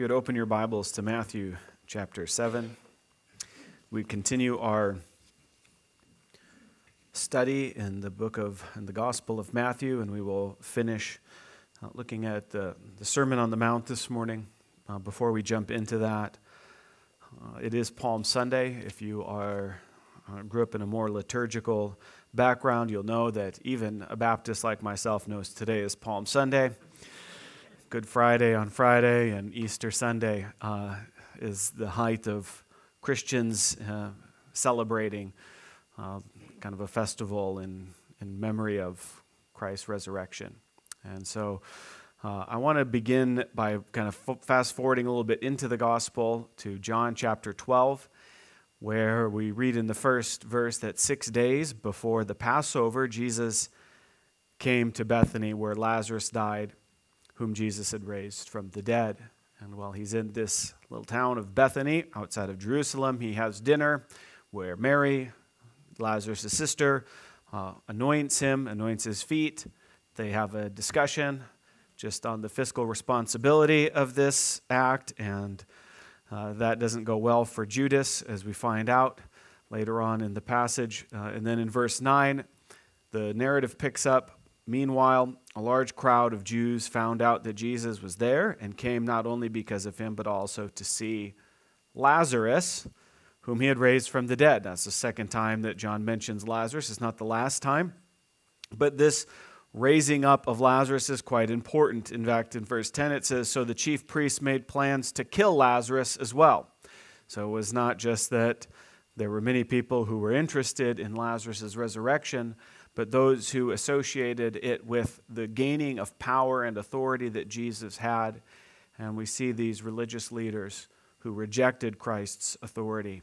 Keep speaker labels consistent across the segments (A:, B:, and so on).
A: you would open your Bibles to Matthew chapter 7. We continue our study in the book of in the Gospel of Matthew, and we will finish uh, looking at the, the Sermon on the Mount this morning. Uh, before we jump into that, uh, it is Palm Sunday. If you are uh, grew up in a more liturgical background, you'll know that even a Baptist like myself knows today is Palm Sunday. Good Friday on Friday and Easter Sunday uh, is the height of Christians uh, celebrating uh, kind of a festival in, in memory of Christ's resurrection. And so uh, I want to begin by kind of fast forwarding a little bit into the gospel to John chapter 12, where we read in the first verse that six days before the Passover, Jesus came to Bethany where Lazarus died whom Jesus had raised from the dead. And while he's in this little town of Bethany outside of Jerusalem, he has dinner where Mary, Lazarus' sister, uh, anoints him, anoints his feet. They have a discussion just on the fiscal responsibility of this act, and uh, that doesn't go well for Judas, as we find out later on in the passage. Uh, and then in verse 9, the narrative picks up Meanwhile, a large crowd of Jews found out that Jesus was there and came not only because of him, but also to see Lazarus, whom he had raised from the dead. That's the second time that John mentions Lazarus. It's not the last time. But this raising up of Lazarus is quite important. In fact, in verse 10, it says So the chief priests made plans to kill Lazarus as well. So it was not just that there were many people who were interested in Lazarus' resurrection but those who associated it with the gaining of power and authority that Jesus had. And we see these religious leaders who rejected Christ's authority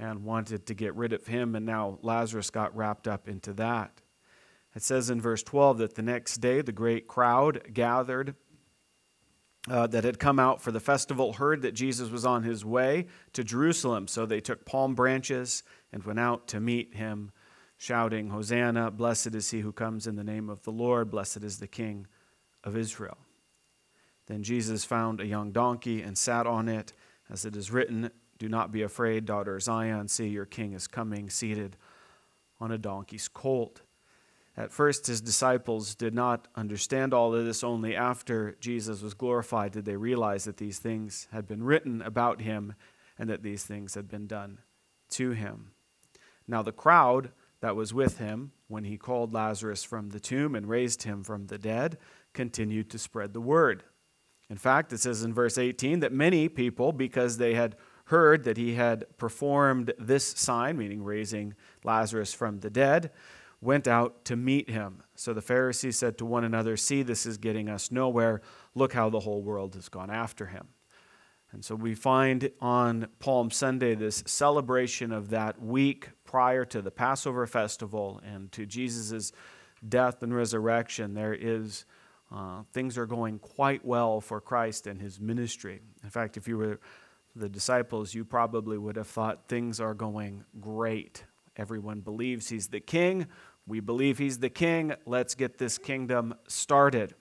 A: and wanted to get rid of him, and now Lazarus got wrapped up into that. It says in verse 12 that the next day the great crowd gathered uh, that had come out for the festival heard that Jesus was on his way to Jerusalem. So they took palm branches and went out to meet him shouting, Hosanna, blessed is he who comes in the name of the Lord, blessed is the King of Israel. Then Jesus found a young donkey and sat on it, as it is written, Do not be afraid, daughter Zion, see your king is coming, seated on a donkey's colt. At first, his disciples did not understand all of this. Only after Jesus was glorified did they realize that these things had been written about him and that these things had been done to him. Now, the crowd that was with him when he called Lazarus from the tomb and raised him from the dead continued to spread the word. In fact, it says in verse 18 that many people, because they had heard that he had performed this sign, meaning raising Lazarus from the dead, went out to meet him. So the Pharisees said to one another, See, this is getting us nowhere. Look how the whole world has gone after him. And so we find on Palm Sunday this celebration of that week prior to the Passover festival and to Jesus' death and resurrection, there is uh, things are going quite well for Christ and his ministry. In fact, if you were the disciples, you probably would have thought things are going great. Everyone believes he's the king. We believe he's the king. Let's get this kingdom started.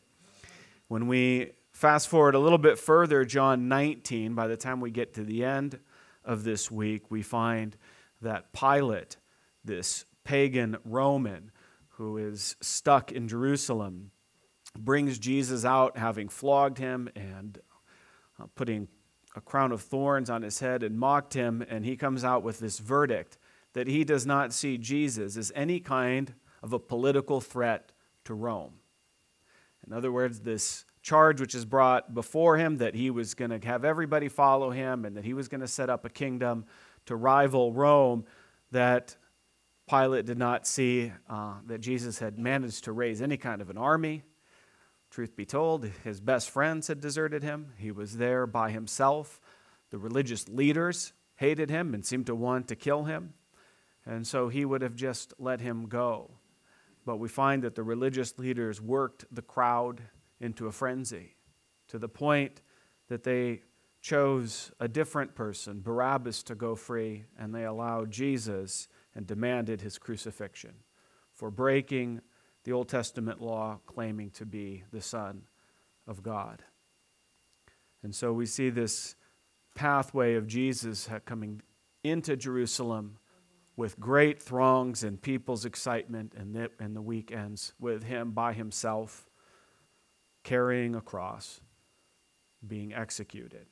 A: When we fast forward a little bit further, John 19, by the time we get to the end of this week, we find that Pilate, this pagan Roman who is stuck in Jerusalem, brings Jesus out having flogged him and uh, putting a crown of thorns on his head and mocked him, and he comes out with this verdict that he does not see Jesus as any kind of a political threat to Rome. In other words, this charge which is brought before him that he was going to have everybody follow him and that he was going to set up a kingdom to rival Rome, that Pilate did not see uh, that Jesus had managed to raise any kind of an army. Truth be told, his best friends had deserted him. He was there by himself. The religious leaders hated him and seemed to want to kill him. And so he would have just let him go. But we find that the religious leaders worked the crowd into a frenzy to the point that they chose a different person, Barabbas, to go free, and they allowed Jesus and demanded his crucifixion for breaking the Old Testament law claiming to be the Son of God. And so we see this pathway of Jesus coming into Jerusalem with great throngs and people's excitement and the, and the weekends with him by himself carrying a cross being executed.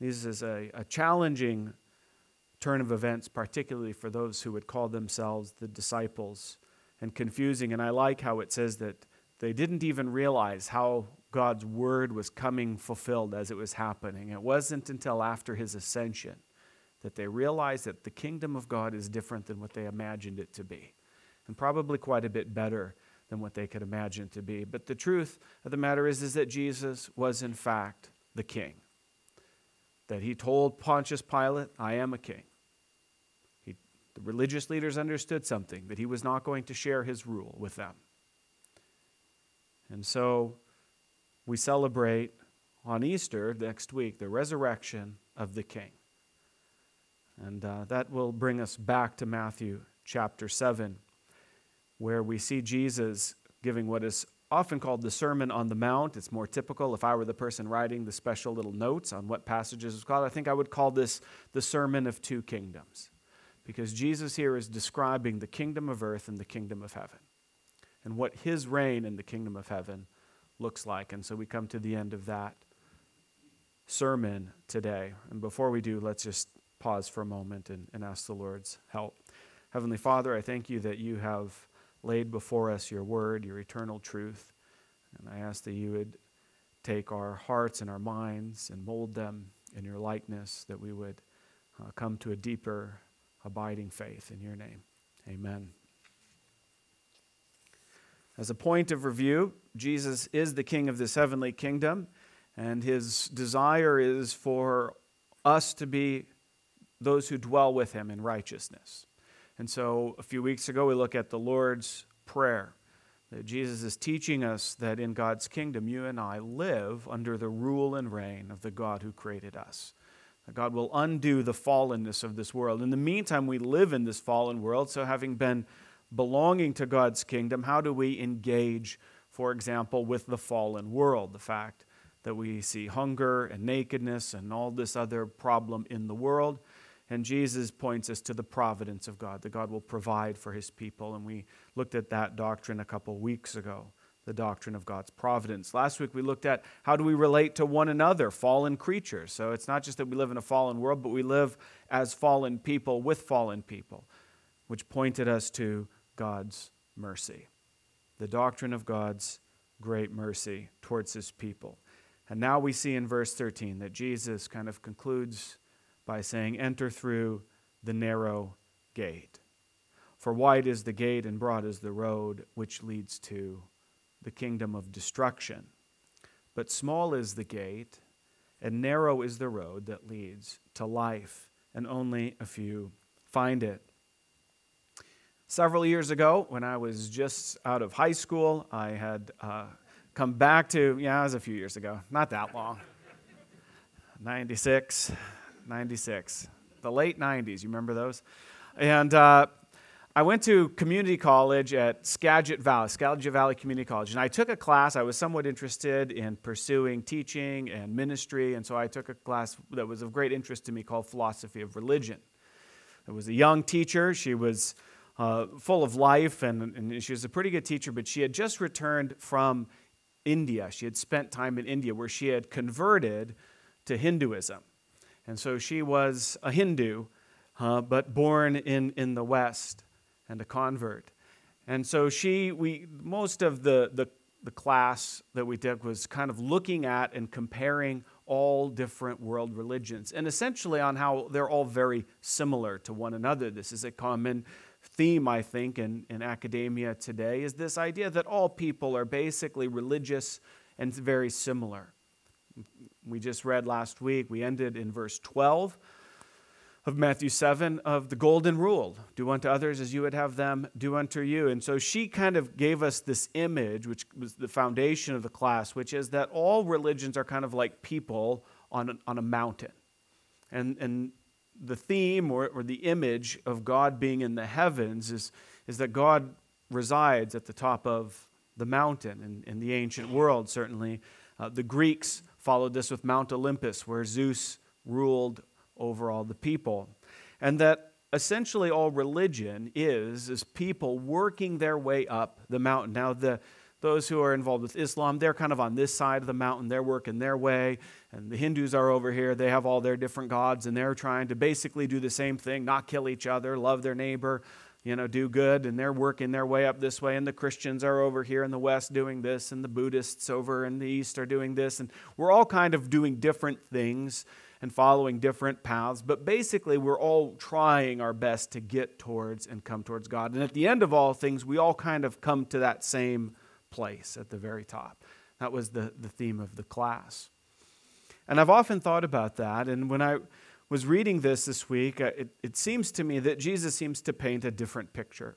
A: This is a, a challenging turn of events, particularly for those who would call themselves the disciples, and confusing. And I like how it says that they didn't even realize how God's word was coming fulfilled as it was happening. It wasn't until after his ascension that they realized that the kingdom of God is different than what they imagined it to be, and probably quite a bit better than what they could imagine to be. But the truth of the matter is, is that Jesus was, in fact, the king. That he told Pontius Pilate, I am a king. He, the religious leaders understood something, that he was not going to share his rule with them. And so we celebrate on Easter next week the resurrection of the king. And uh, that will bring us back to Matthew chapter 7, where we see Jesus giving what is often called the Sermon on the Mount. It's more typical. If I were the person writing the special little notes on what passages is called, I think I would call this the Sermon of Two Kingdoms. Because Jesus here is describing the kingdom of earth and the kingdom of heaven, and what his reign in the kingdom of heaven looks like. And so we come to the end of that sermon today. And before we do, let's just pause for a moment and, and ask the Lord's help. Heavenly Father, I thank you that you have laid before us your word, your eternal truth. And I ask that you would take our hearts and our minds and mold them in your likeness, that we would uh, come to a deeper, abiding faith in your name. Amen. As a point of review, Jesus is the king of this heavenly kingdom, and his desire is for us to be those who dwell with him in righteousness. And so a few weeks ago, we look at the Lord's Prayer. That Jesus is teaching us that in God's kingdom, you and I live under the rule and reign of the God who created us. That God will undo the fallenness of this world. In the meantime, we live in this fallen world, so having been belonging to God's kingdom, how do we engage, for example, with the fallen world? The fact that we see hunger and nakedness and all this other problem in the world and Jesus points us to the providence of God, that God will provide for his people. And we looked at that doctrine a couple weeks ago, the doctrine of God's providence. Last week we looked at how do we relate to one another, fallen creatures. So it's not just that we live in a fallen world, but we live as fallen people with fallen people, which pointed us to God's mercy, the doctrine of God's great mercy towards his people. And now we see in verse 13 that Jesus kind of concludes by saying, Enter through the narrow gate. For wide is the gate and broad is the road which leads to the kingdom of destruction. But small is the gate, and narrow is the road that leads to life, and only a few find it. Several years ago, when I was just out of high school, I had uh, come back to, yeah, it was a few years ago, not that long, 96. 96. The late 90s, you remember those? And uh, I went to community college at Skagit Valley, Skagit Valley Community College, and I took a class. I was somewhat interested in pursuing teaching and ministry, and so I took a class that was of great interest to me called Philosophy of Religion. It was a young teacher. She was uh, full of life, and, and she was a pretty good teacher, but she had just returned from India. She had spent time in India where she had converted to Hinduism. And so she was a Hindu, uh, but born in, in the West and a convert. And so she, we, most of the, the, the class that we did was kind of looking at and comparing all different world religions and essentially on how they're all very similar to one another. This is a common theme, I think, in, in academia today, is this idea that all people are basically religious and very similar we just read last week, we ended in verse 12 of Matthew 7 of the golden rule do unto others as you would have them do unto you. And so she kind of gave us this image, which was the foundation of the class, which is that all religions are kind of like people on a, on a mountain. And, and the theme or, or the image of God being in the heavens is, is that God resides at the top of the mountain. In, in the ancient world, certainly, uh, the Greeks followed this with Mount Olympus, where Zeus ruled over all the people. And that essentially all religion is is people working their way up the mountain. Now the those who are involved with Islam, they're kind of on this side of the mountain. They're working their way. And the Hindus are over here. They have all their different gods, and they're trying to basically do the same thing not kill each other, love their neighbor, you know, do good. And they're working their way up this way. And the Christians are over here in the West doing this, and the Buddhists over in the East are doing this. And we're all kind of doing different things and following different paths, but basically we're all trying our best to get towards and come towards God. And at the end of all things, we all kind of come to that same place at the very top. That was the, the theme of the class. And I've often thought about that, and when I was reading this this week, uh, it, it seems to me that Jesus seems to paint a different picture.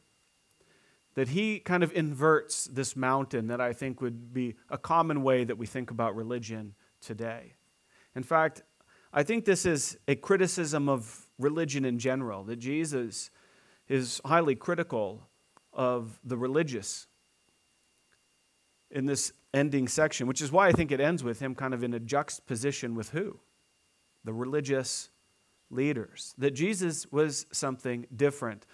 A: That he kind of inverts this mountain that I think would be a common way that we think about religion today. In fact, I think this is a criticism of religion in general, that Jesus is highly critical of the religious in this ending section, which is why I think it ends with him kind of in a juxtaposition with who? The religious leaders. That Jesus was something different.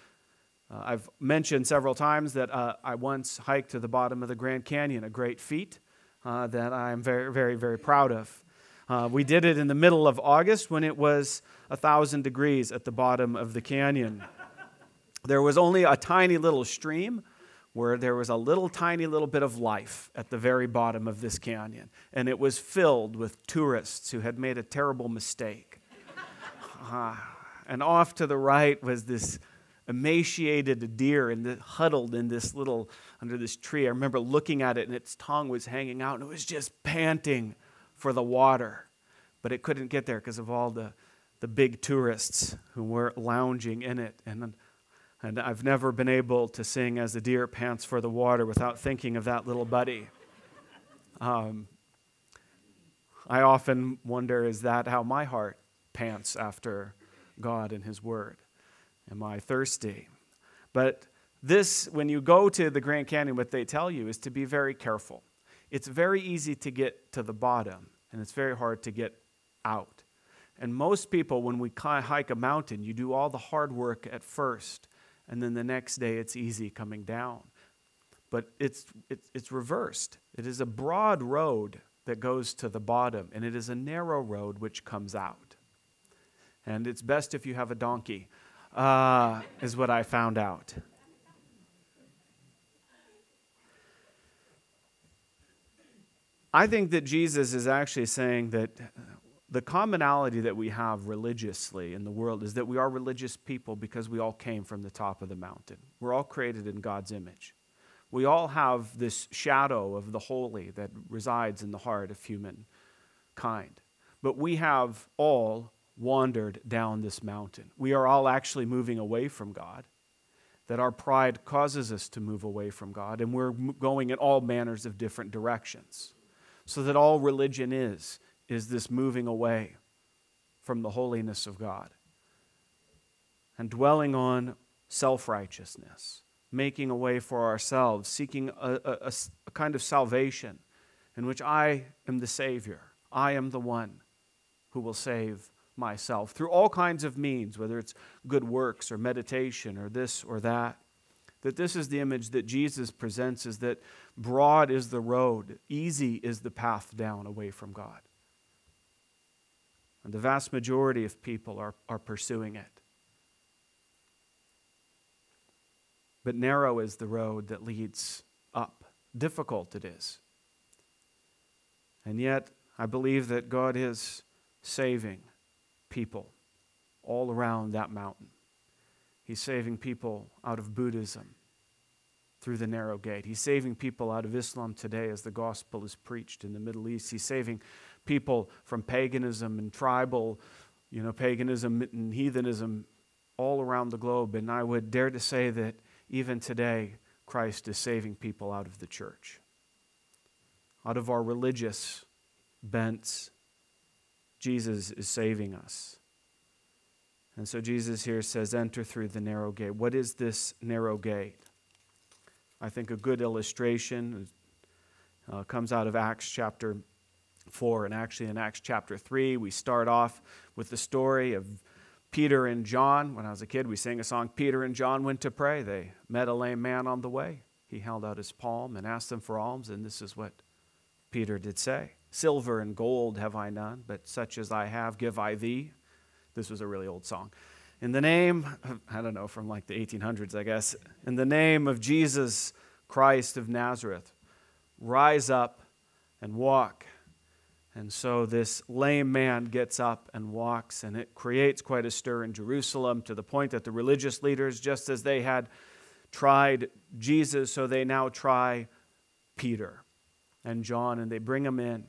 A: Uh, I've mentioned several times that uh, I once hiked to the bottom of the Grand Canyon, a great feat uh, that I'm very, very, very proud of. Uh, we did it in the middle of August when it was a thousand degrees at the bottom of the canyon. There was only a tiny little stream where there was a little tiny little bit of life at the very bottom of this canyon, and it was filled with tourists who had made a terrible mistake. Uh, and off to the right was this emaciated deer and huddled in this little under this tree. I remember looking at it, and its tongue was hanging out, and it was just panting for the water, but it couldn't get there because of all the, the big tourists who were lounging in it. And, and I've never been able to sing as the deer pants for the water without thinking of that little buddy. Um, I often wonder is that how my heart pants after God and His Word? Am I thirsty? But this, when you go to the Grand Canyon, what they tell you is to be very careful it's very easy to get to the bottom, and it's very hard to get out. And most people, when we hike a mountain, you do all the hard work at first, and then the next day it's easy coming down. But it's, it's, it's reversed. It is a broad road that goes to the bottom, and it is a narrow road which comes out. And it's best if you have a donkey, uh, is what I found out. I think that Jesus is actually saying that the commonality that we have religiously in the world is that we are religious people because we all came from the top of the mountain. We're all created in God's image. We all have this shadow of the holy that resides in the heart of humankind. But we have all wandered down this mountain. We are all actually moving away from God. That our pride causes us to move away from God, and we're going in all manners of different directions so that all religion is, is this moving away from the holiness of God and dwelling on self righteousness, making a way for ourselves, seeking a, a, a, kind of salvation in which I am the Savior. I am the one who will save myself through all kinds of means, whether it's good works or meditation or this or that that this is the image that Jesus presents is that broad is the road, easy is the path down away from God. And the vast majority of people are, are pursuing it. But narrow is the road that leads up. Difficult it is. And yet, I believe that God is saving people all around that mountain. He's saving people out of Buddhism through the narrow gate. He's saving people out of Islam today as the gospel is preached in the Middle East. He's saving people from paganism and tribal, you know, paganism and heathenism all around the globe. And I would dare to say that even today, Christ is saving people out of the church, out of our religious bents. Jesus is saving us. And so Jesus here says, Enter through the narrow gate. What is this narrow gate? I think a good illustration uh, comes out of Acts chapter 4. And actually, in Acts chapter 3, we start off with the story of Peter and John. When I was a kid, we sang a song, Peter and John went to pray. They met a lame man on the way. He held out his palm and asked them for alms, and this is what Peter did say Silver and gold have I none, but such as I have give I thee. This was a really old song. In the name, I don't know, from like the 1800s, I guess, in the name of Jesus Christ of Nazareth, rise up and walk. And so this lame man gets up and walks, and it creates quite a stir in Jerusalem to the point that the religious leaders, just as they had tried Jesus, so they now try Peter and John, and they bring them in,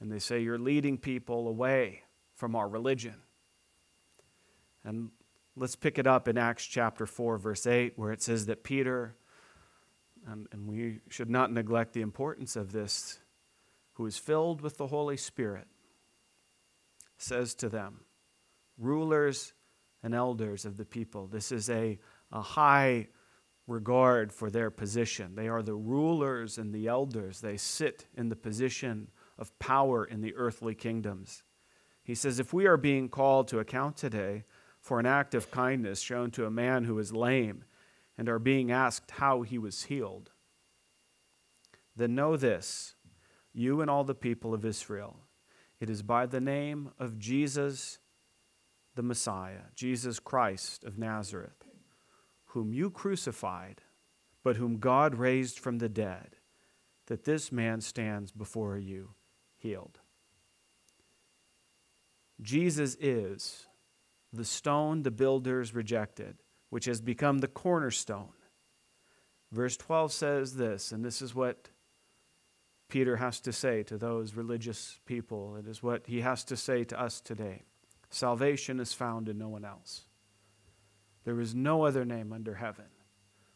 A: and they say, You're leading people away from our religion. And let's pick it up in Acts chapter 4, verse 8, where it says that Peter, and, and we should not neglect the importance of this, who is filled with the Holy Spirit, says to them, rulers and elders of the people. This is a, a high regard for their position. They are the rulers and the elders. They sit in the position of power in the earthly kingdoms. He says, If we are being called to account today for an act of kindness shown to a man who is lame and are being asked how he was healed, then know this you and all the people of Israel. It is by the name of Jesus the Messiah, Jesus Christ of Nazareth, whom you crucified, but whom God raised from the dead, that this man stands before you healed. Jesus is the stone the builders rejected, which has become the cornerstone. Verse 12 says this, and this is what Peter has to say to those religious people. It is what he has to say to us today. Salvation is found in no one else. There is no other name under heaven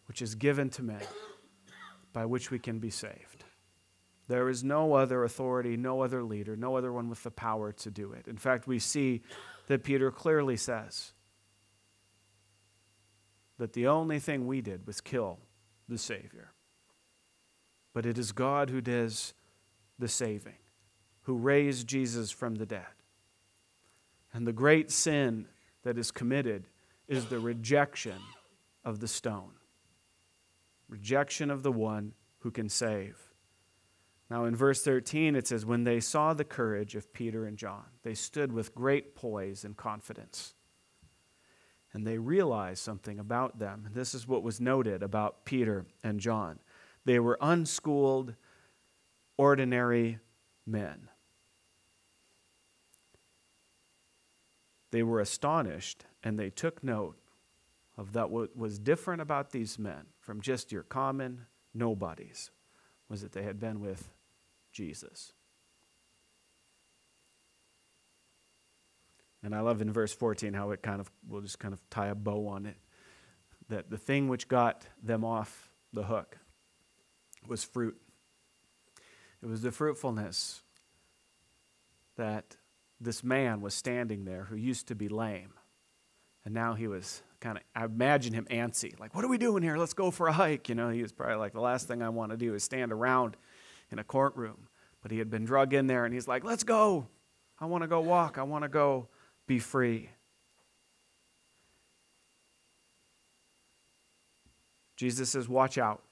A: which is given to men by which we can be saved. There is no other authority, no other leader, no other one with the power to do it. In fact, we see that Peter clearly says that the only thing we did was kill the Savior. But it is God who does the saving, who raised Jesus from the dead. And the great sin that is committed is the rejection of the stone, rejection of the one who can save. Now, in verse 13, it says, When they saw the courage of Peter and John, they stood with great poise and confidence. And they realized something about them. This is what was noted about Peter and John. They were unschooled, ordinary men. They were astonished and they took note of that what was different about these men from just your common nobodies was that they had been with Jesus. And I love in verse 14 how it kind of, we'll just kind of tie a bow on it, that the thing which got them off the hook was fruit. It was the fruitfulness that this man was standing there who used to be lame. And now he was kind of, I imagine him antsy, like, what are we doing here? Let's go for a hike. You know, he was probably like, the last thing I want to do is stand around in a courtroom. But he had been drug in there and he's like, let's go. I want to go walk. I want to go be free. Jesus says, watch out.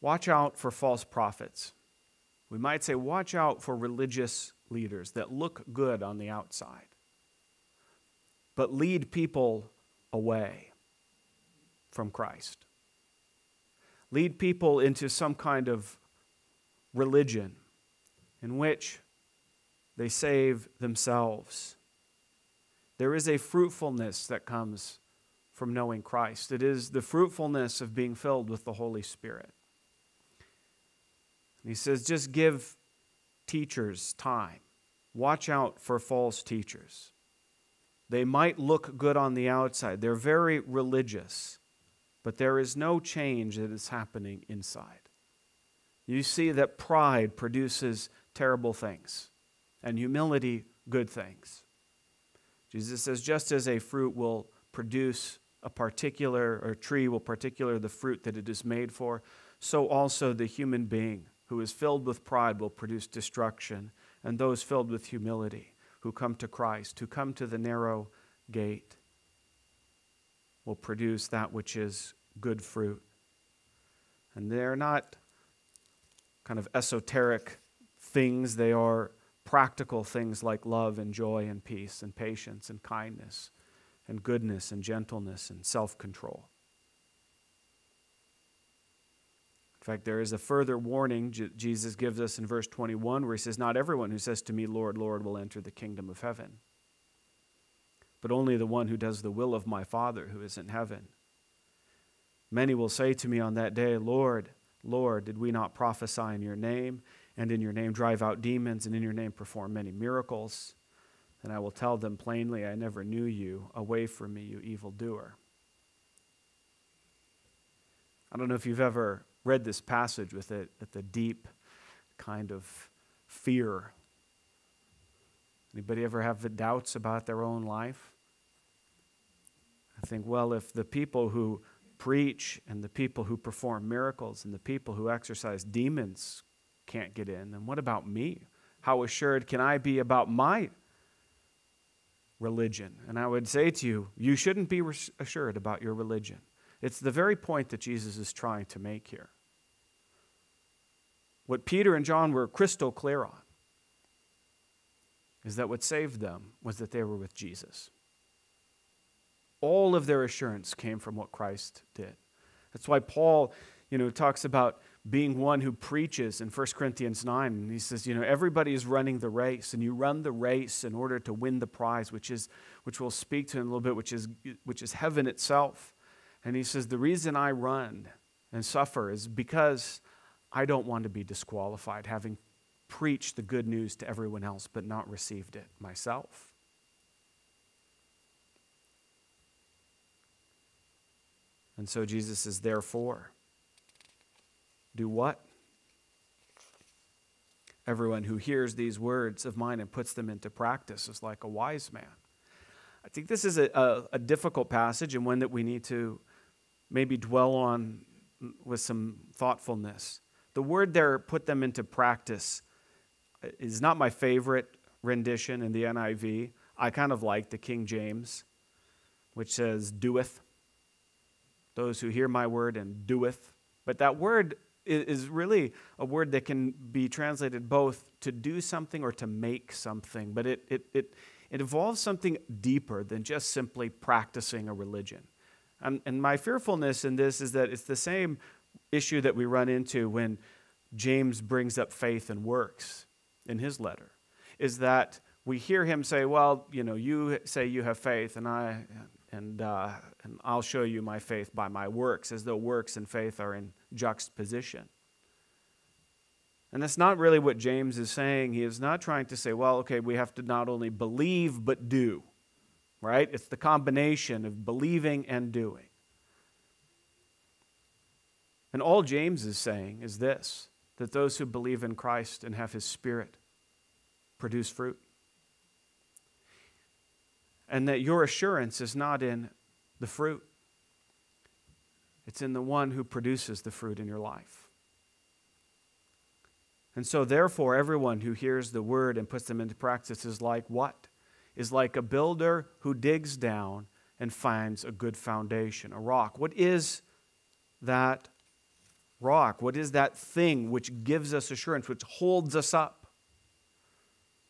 A: Watch out for false prophets. We might say, watch out for religious leaders that look good on the outside, but lead people away from Christ. Lead people into some kind of religion in which they save themselves. There is a fruitfulness that comes from knowing Christ. It is the fruitfulness of being filled with the Holy Spirit. He says, just give teachers time. Watch out for false teachers. They might look good on the outside, they're very religious, but there is no change that is happening inside. You see that pride produces terrible things, and humility, good things. Jesus says, just as a fruit will produce a particular, or tree will particular the fruit that it is made for, so also the human being who is filled with pride will produce destruction, and those filled with humility who come to Christ, who come to the narrow gate, will produce that which is good fruit. And they're not kind of esoteric things, they are practical things like love and joy and peace and patience and kindness and goodness and gentleness and self control. In fact, there is a further warning Jesus gives us in verse 21 where he says, Not everyone who says to me, Lord, Lord, will enter the kingdom of heaven, but only the one who does the will of my Father who is in heaven. Many will say to me on that day, Lord, Lord, did we not prophesy in your name, and in your name drive out demons, and in your name perform many miracles? And I will tell them plainly, I never knew you. Away from me, you evildoer. I don't know if you've ever read this passage with it at the deep kind of fear. Anybody ever have doubts about their own life? I think, well, if the people who preach and the people who perform miracles and the people who exorcise demons can't get in, then what about me? How assured can I be about my religion? And I would say to you, you shouldn't be assured about your religion. It's the very point that Jesus is trying to make here. What Peter and John were crystal clear on is that what saved them was that they were with Jesus. All of their assurance came from what Christ did. That's why Paul, you know, talks about being one who preaches in 1 Corinthians 9. And he says, you know, everybody is running the race, and you run the race in order to win the prize, which is which we'll speak to in a little bit, which is which is heaven itself. And he says, The reason I run and suffer is because I don't want to be disqualified, having preached the good news to everyone else but not received it myself. And so Jesus is therefore, do what? Everyone who hears these words of mine and puts them into practice is like a wise man. I think this is a, a, a difficult passage and one that we need to maybe dwell on with some thoughtfulness. The word there, put them into practice, is not my favorite rendition in the NIV. I kind of like the King James, which says, doeth. Those who hear my word and doeth. But that word is really a word that can be translated both to do something or to make something. But it, it, it, it involves something deeper than just simply practicing a religion. And, and my fearfulness in this is that it's the same issue that we run into when James brings up faith and works in his letter, is that we hear him say, Well, you know, you say you have faith, and, I, and, uh, and I'll show you my faith by my works, as though works and faith are in juxtaposition. And that's not really what James is saying. He is not trying to say, well, okay, we have to not only believe but do right? It's the combination of believing and doing. And all James is saying is this that those who believe in Christ and have his Spirit produce fruit. And that your assurance is not in the fruit, it's in the one who produces the fruit in your life. And so, therefore, everyone who hears the word and puts them into practice is like what? Is like a builder who digs down and finds a good foundation, a rock. What is that rock? What is that thing which gives us assurance, which holds us up?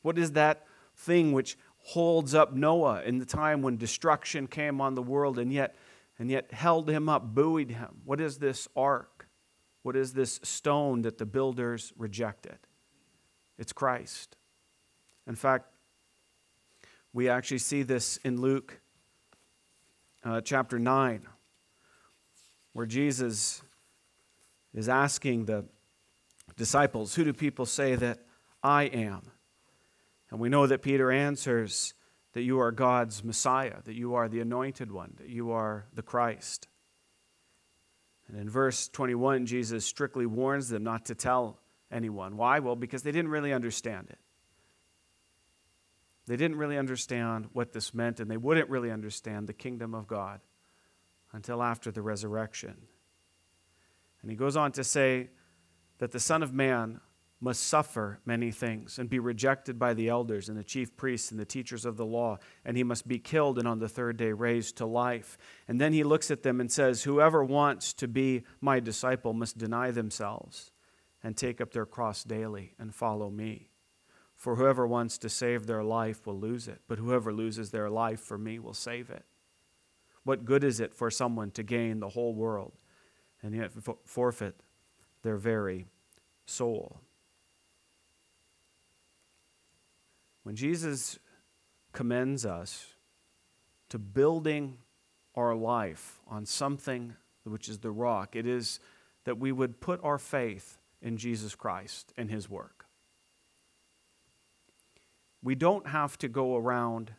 A: What is that thing which holds up Noah in the time when destruction came on the world and yet, and yet held him up, buoyed him? What is this ark? What is this stone that the builders rejected? It's Christ. In fact, we actually see this in Luke uh, chapter 9, where Jesus is asking the disciples, Who do people say that I am? And we know that Peter answers that you are God's Messiah, that you are the anointed one, that you are the Christ. And in verse 21, Jesus strictly warns them not to tell anyone. Why? Well, because they didn't really understand it. They didn't really understand what this meant, and they wouldn't really understand the kingdom of God until after the resurrection. And he goes on to say that the Son of Man must suffer many things and be rejected by the elders and the chief priests and the teachers of the law, and he must be killed and on the third day raised to life. And then he looks at them and says, Whoever wants to be my disciple must deny themselves and take up their cross daily and follow me. For whoever wants to save their life will lose it, but whoever loses their life for me will save it. What good is it for someone to gain the whole world and yet forfeit their very soul? When Jesus commends us to building our life on something which is the rock, it is that we would put our faith in Jesus Christ and his work. We don't have to go around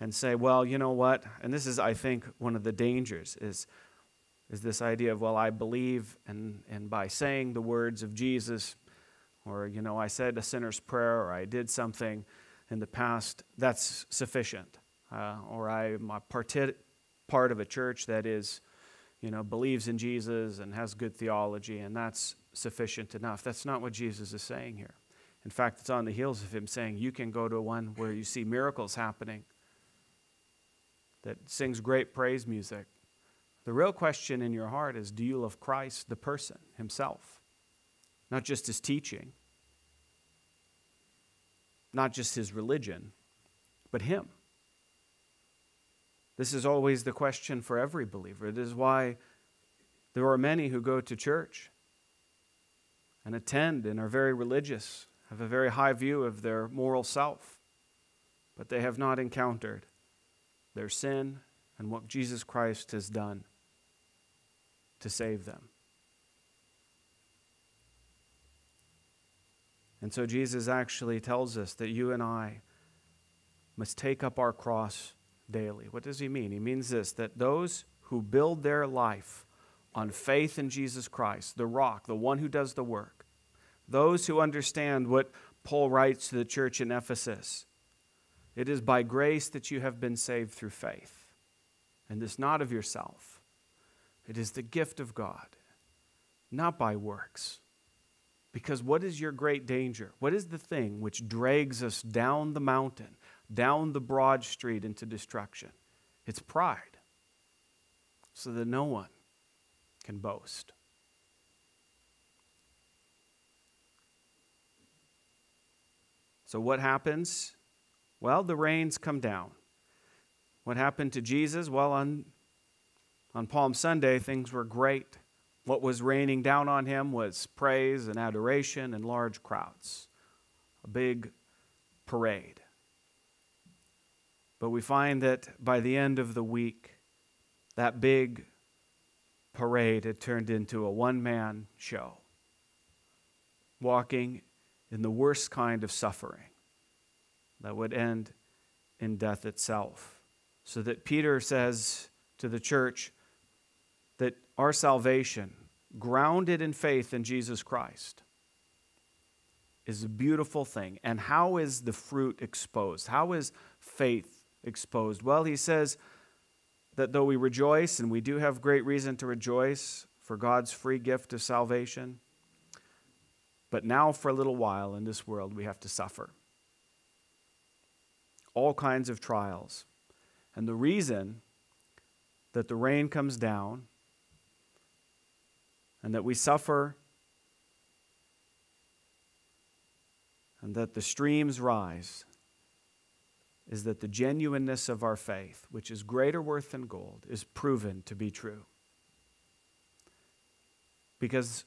A: and say, well, you know what? And this is, I think, one of the dangers is, is this idea of, well, I believe, and, and by saying the words of Jesus, or, you know, I said a sinner's prayer, or I did something, in the past, that's sufficient. Uh, or I'm a parti- part of a church that is, you know, believes in Jesus and has good theology, and that's sufficient enough. That's not what Jesus is saying here. In fact, it's on the heels of him saying, You can go to one where you see miracles happening, that sings great praise music. The real question in your heart is do you love Christ, the person himself? Not just his teaching, not just his religion, but him. This is always the question for every believer. It is why there are many who go to church and attend and are very religious, have a very high view of their moral self, but they have not encountered their sin and what Jesus Christ has done to save them. And so Jesus actually tells us that you and I must take up our cross daily. What does he mean? He means this that those who build their life on faith in Jesus Christ, the rock, the one who does the work, those who understand what Paul writes to the church in Ephesus, it is by grace that you have been saved through faith, and this not of yourself. It is the gift of God, not by works because what is your great danger? What is the thing which drags us down the mountain, down the broad street into destruction? It's pride, so that no one can boast. So, what happens? Well, the rains come down. What happened to Jesus? Well, on, on Palm Sunday, things were great. What was raining down on him was praise and adoration and large crowds, a big parade. But we find that by the end of the week, that big parade had turned into a one man show, walking in the worst kind of suffering that would end in death itself. So that Peter says to the church, that our salvation, grounded in faith in Jesus Christ, is a beautiful thing. And how is the fruit exposed? How is faith exposed? Well, he says that though we rejoice, and we do have great reason to rejoice for God's free gift of salvation, but now for a little while in this world we have to suffer. All kinds of trials. And the reason that the rain comes down and that we suffer, and that the streams rise, is that the genuineness of our faith, which is greater worth than gold, is proven to be true. Because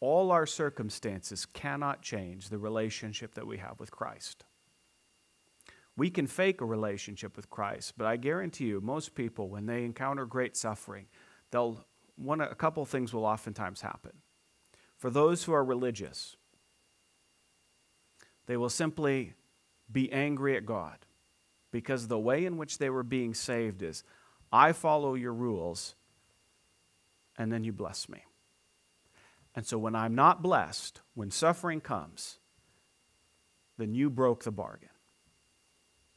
A: all our circumstances cannot change the relationship that we have with Christ. We can fake a relationship with Christ, but I guarantee you, most people, when they encounter great suffering, they'll one, a couple things will oftentimes happen. For those who are religious, they will simply be angry at God because the way in which they were being saved is I follow your rules and then you bless me. And so when I'm not blessed, when suffering comes, then you broke the bargain.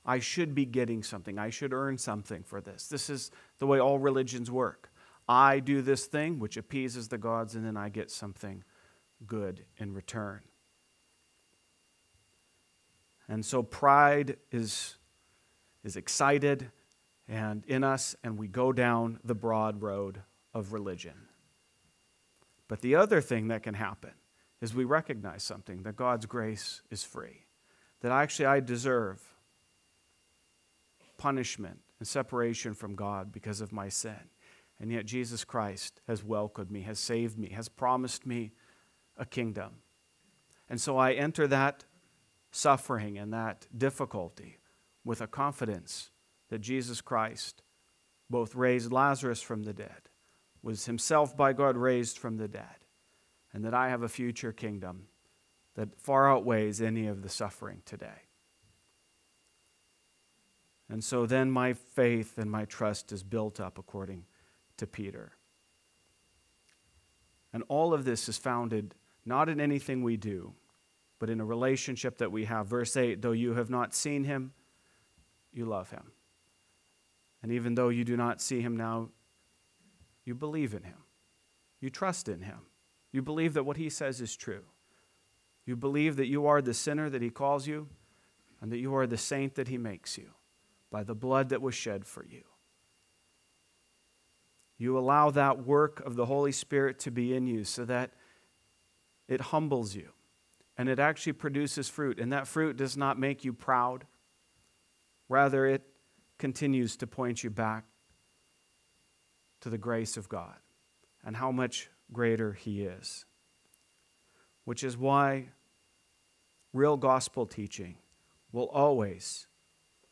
A: I should be getting something. I should earn something for this. This is the way all religions work. I do this thing which appeases the gods, and then I get something good in return. And so pride is, is excited and in us, and we go down the broad road of religion. But the other thing that can happen is we recognize something that God's grace is free, that actually I deserve punishment and separation from God because of my sin. And yet Jesus Christ has welcomed me, has saved me, has promised me a kingdom. And so I enter that suffering and that difficulty with a confidence that Jesus Christ both raised Lazarus from the dead, was himself by God raised from the dead, and that I have a future kingdom that far outweighs any of the suffering today. And so then my faith and my trust is built up according to Peter. And all of this is founded not in anything we do, but in a relationship that we have. Verse 8 though you have not seen him, you love him. And even though you do not see him now, you believe in him. You trust in him. You believe that what he says is true. You believe that you are the sinner that he calls you and that you are the saint that he makes you by the blood that was shed for you. You allow that work of the Holy Spirit to be in you so that it humbles you and it actually produces fruit. And that fruit does not make you proud, rather, it continues to point you back to the grace of God and how much greater He is. Which is why real gospel teaching will always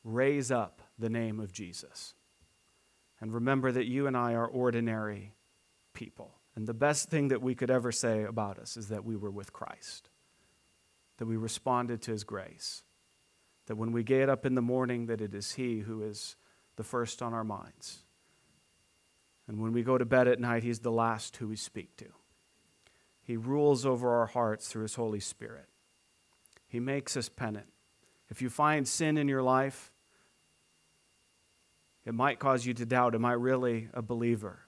A: raise up the name of Jesus. And remember that you and I are ordinary people. And the best thing that we could ever say about us is that we were with Christ, that we responded to his grace, that when we get up in the morning, that it is he who is the first on our minds. And when we go to bed at night, he's the last who we speak to. He rules over our hearts through his Holy Spirit. He makes us penitent. If you find sin in your life, it might cause you to doubt Am I really a believer?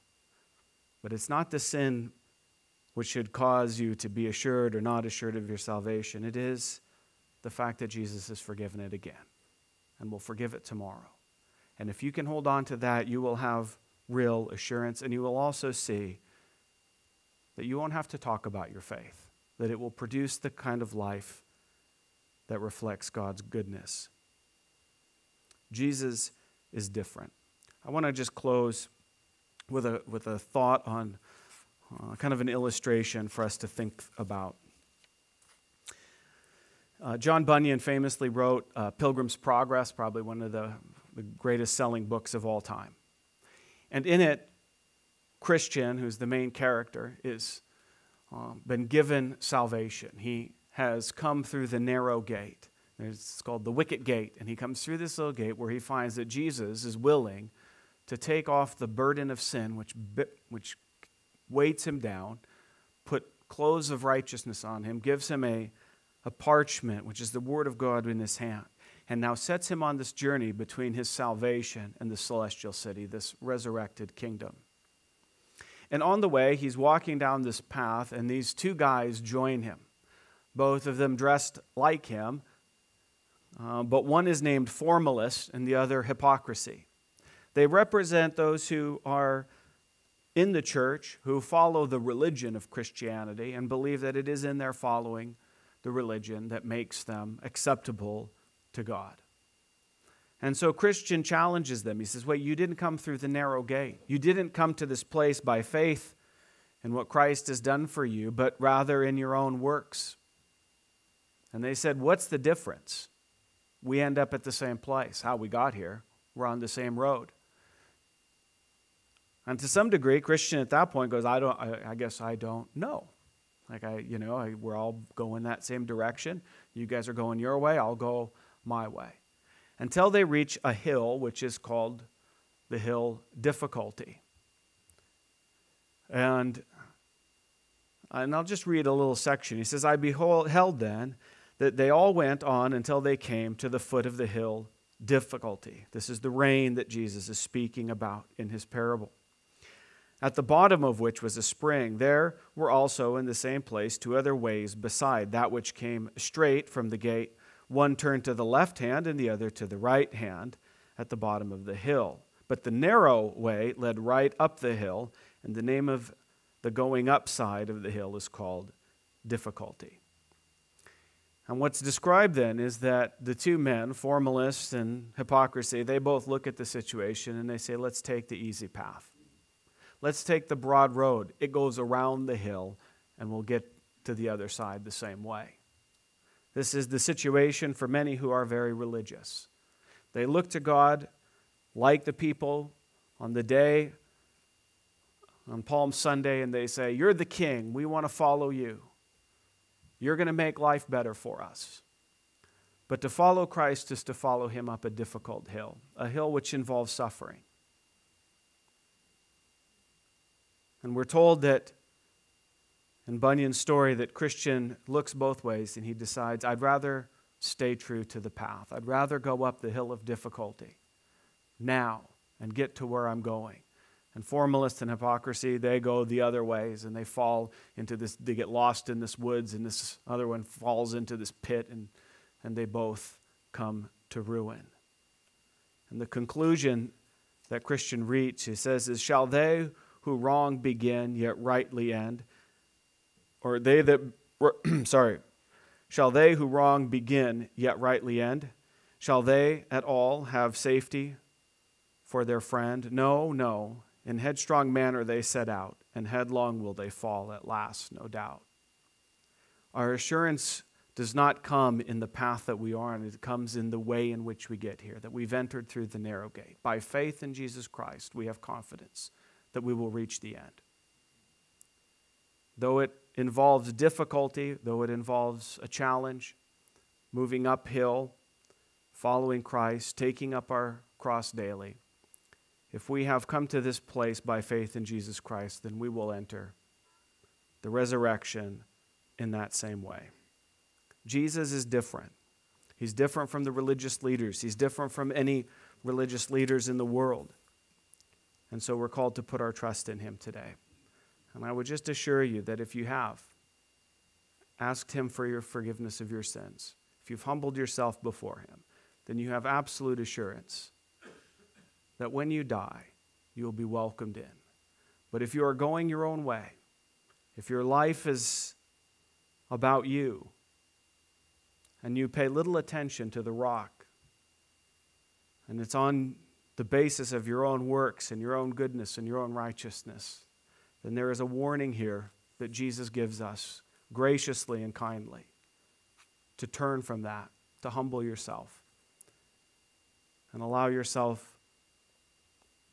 A: But it's not the sin which should cause you to be assured or not assured of your salvation. It is the fact that Jesus has forgiven it again and will forgive it tomorrow. And if you can hold on to that, you will have real assurance and you will also see that you won't have to talk about your faith, that it will produce the kind of life that reflects God's goodness. Jesus is different. I want to just close with a, with a thought on uh, kind of an illustration for us to think about. Uh, John Bunyan famously wrote uh, Pilgrim's Progress, probably one of the, the greatest selling books of all time. And in it, Christian, who's the main character, is um, been given salvation. He has come through the narrow gate. It's called the wicket gate. And he comes through this little gate where he finds that Jesus is willing to take off the burden of sin, which, which weights him down, put clothes of righteousness on him, gives him a, a parchment, which is the word of God in his hand, and now sets him on this journey between his salvation and the celestial city, this resurrected kingdom. And on the way, he's walking down this path, and these two guys join him, both of them dressed like him uh, but one is named formalist and the other hypocrisy. They represent those who are in the church, who follow the religion of Christianity and believe that it is in their following the religion that makes them acceptable to God. And so Christian challenges them. He says, Wait, you didn't come through the narrow gate. You didn't come to this place by faith in what Christ has done for you, but rather in your own works. And they said, What's the difference? we end up at the same place. How we got here, we're on the same road. And to some degree, Christian at that point goes, I don't, I, I guess I don't know. Like I, you know, I, we're all going that same direction. You guys are going your way, I'll go my way. Until they reach a hill, which is called the hill difficulty. And, and I'll just read a little section. He says, I beheld then that they all went on until they came to the foot of the hill difficulty. This is the rain that Jesus is speaking about in his parable. at the bottom of which was a spring. There were also in the same place two other ways beside that which came straight from the gate. One turned to the left hand and the other to the right hand at the bottom of the hill. But the narrow way led right up the hill, and the name of the going up side of the hill is called difficulty. And what's described then is that the two men, formalists and hypocrisy, they both look at the situation and they say, let's take the easy path. Let's take the broad road. It goes around the hill, and we'll get to the other side the same way. This is the situation for many who are very religious. They look to God like the people on the day on Palm Sunday, and they say, You're the king. We want to follow you. You're going to make life better for us. But to follow Christ is to follow him up a difficult hill, a hill which involves suffering. And we're told that in Bunyan's story that Christian looks both ways and he decides, I'd rather stay true to the path. I'd rather go up the hill of difficulty now and get to where I'm going. And formalists and hypocrisy, they go the other ways and they fall into this, they get lost in this woods, and this other one falls into this pit, and, and they both come to ruin. And the conclusion that Christian reaches, he says, is Shall they who wrong begin yet rightly end? Or they that, sorry, shall they who wrong begin yet rightly end? Shall they at all have safety for their friend? No, no. In headstrong manner they set out, and headlong will they fall at last, no doubt. Our assurance does not come in the path that we are on, it comes in the way in which we get here, that we've entered through the narrow gate. By faith in Jesus Christ, we have confidence that we will reach the end. Though it involves difficulty, though it involves a challenge, moving uphill, following Christ, taking up our cross daily, if we have come to this place by faith in Jesus Christ, then we will enter the resurrection in that same way. Jesus is different. He's different from the religious leaders, he's different from any religious leaders in the world. And so we're called to put our trust in him today. And I would just assure you that if you have asked him for your forgiveness of your sins, if you've humbled yourself before him, then you have absolute assurance that when you die, you will be welcomed in. But if you are going your own way, if your life is about you, and you pay little attention to the rock, and it's on the basis of your own works and your own goodness and your own righteousness, then there is a warning here that Jesus gives us graciously and kindly to turn from that, to humble yourself, and allow yourself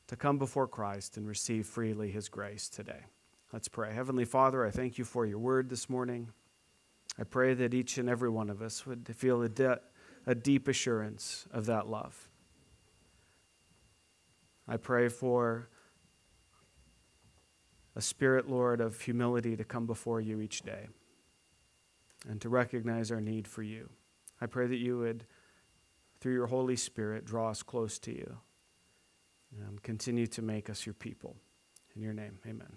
A: to come before Christ and receive freely his grace today. Let's pray. Heavenly Father, I thank you for your word this morning. I pray that each and every one of us would feel a, de- a deep assurance of that love. I pray for a spirit, Lord, of humility to come before you each day and to recognize our need for you. I pray that you would, through your Holy Spirit, draw us close to you and continue to make us your people. In your name, amen.